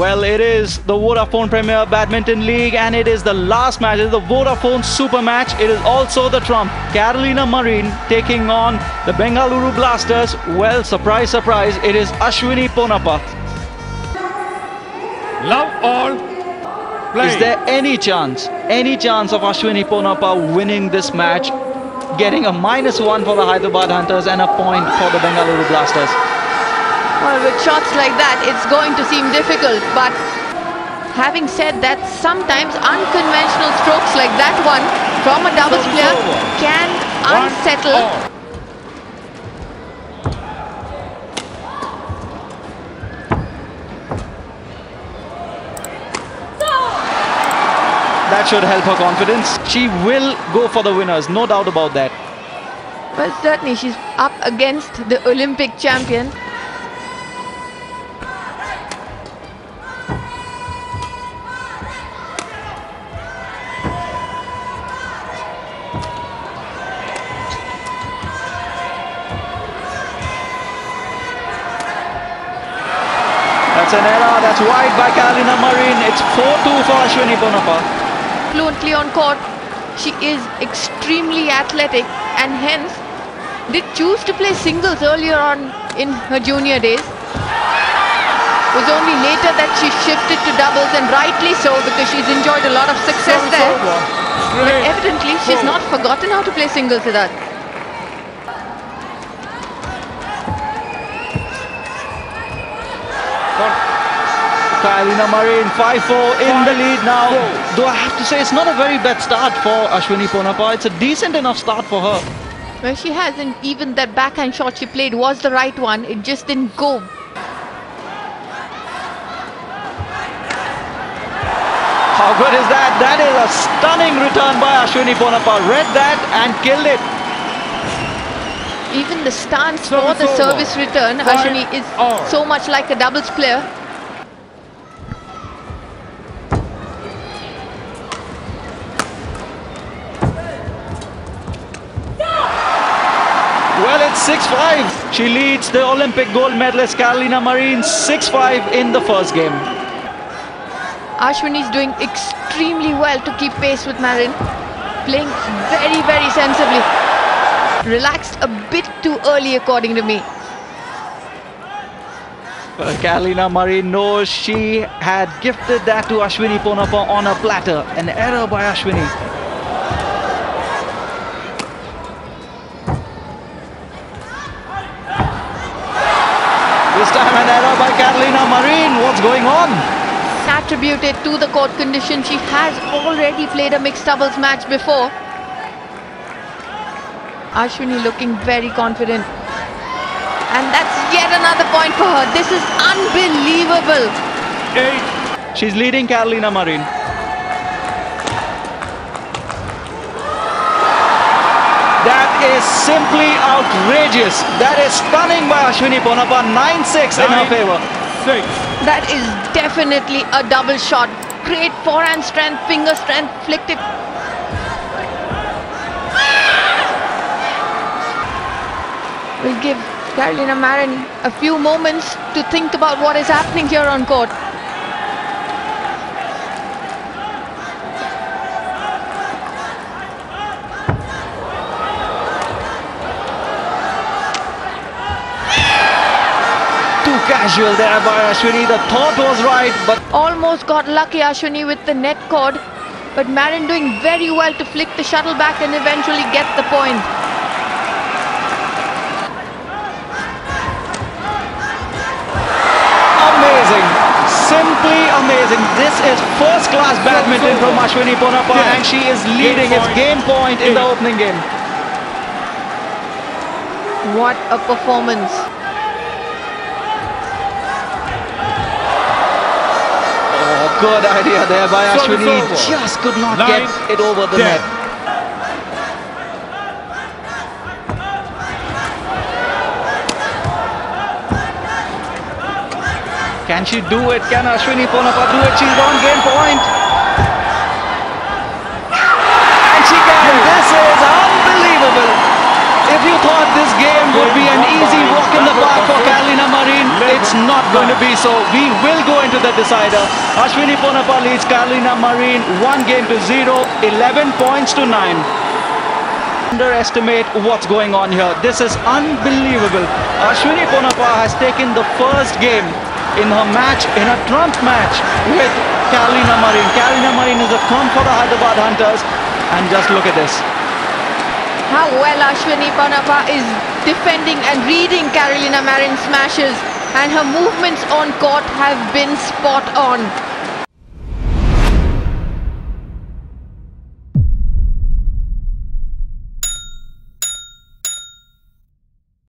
Well, it is the Vodafone Premier Badminton League and it is the last match. It is the Vodafone Super Match. It is also the trump. Carolina Marin taking on the Bengaluru Blasters. Well, surprise, surprise, it is Ashwini Ponnappa. Love all. Play. Is there any chance, any chance of Ashwini Ponnappa winning this match, getting a minus one for the Hyderabad Hunters and a point for the Bengaluru Blasters? Well, with shots like that, it's going to seem difficult. But having said that, sometimes unconventional strokes like that one from a doubles Service player can unsettle. That should help her confidence. She will go for the winners, no doubt about that. Well, certainly she's up against the Olympic champion. That's an error. That's wide by Carolina Marin. It's 4-2 for Ashwini Ponnappa. Fluently on court, she is extremely athletic and hence did choose to play singles earlier on in her junior days. It was only later that she shifted to doubles and rightly so because she's enjoyed a lot of success there. But evidently she's not forgotten how to play singles with that. Carolina Marin 5-4 in the lead now. four. Though I have to say it's not a very bad start for Ashwini Ponnappa. It's a decent enough start for her. Well, she hasn't even that backhand shot she played was the right one. It just didn't go. How good is that? That is a stunning return by Ashwini Ponnappa. Read that and killed it. Even the stance Service for the service return, Five Ashwini is so much like a doubles player. It's 6-5. She leads the Olympic gold medalist Carolina Marin 6-5 in the first game. Ashwini is doing extremely well to keep pace with Marin. Playing very, very sensibly. Relaxed a bit too early, according to me. Uh, Carolina Marin knows she had gifted that to Ashwini Ponnappa on a platter. An error by Ashwini. This time an error by Carolina Marin. What's going on? Attributed to the court condition, she has already played a mixed doubles match before. Ashwini looking very confident. And that's yet another point for her. This is unbelievable. Eight. She's leading Carolina Marin. That is simply outrageous. That is stunning by Ashwini Ponnappa. 9-6 in her favor. Six. That is definitely a double shot. Great forehand strength, finger strength, flicked it. We'll give Carolina Marin a few moments to think about what is happening here on court. Too casual there by Ashwini. The thought was right, but Almost got lucky Ashwini with the net cord, but Marin doing very well to flick the shuttle back and eventually get the point. amazing. Simply amazing. This is first class badminton from Ashwini Ponnappa Yeah. and she is leading. It's game point in the opening game. What a performance. Good idea there by Ashwini. Just could not Nine, get it over the ten. net. Can she do it? Can Ashwini Ponnappa do it? She's on game point. And she can. This is unbelievable. If you thought this game would be an easy walk in the park for Carolina Marin, it It's not going to be so. We will go into the decider. Ashwini Ponnappa leads Carolina Marin one game to zero, 11 points to nine. Underestimate what's going on here. This is unbelievable. Ashwini Ponnappa has taken the first game in her match, in a trump match with Carolina Marin. Carolina Marin is a trump for the Hyderabad Hunters. And just look at this. How well Ashwini Ponnappa is defending and reading Carolina Marin smashes and her movements on court have been spot on.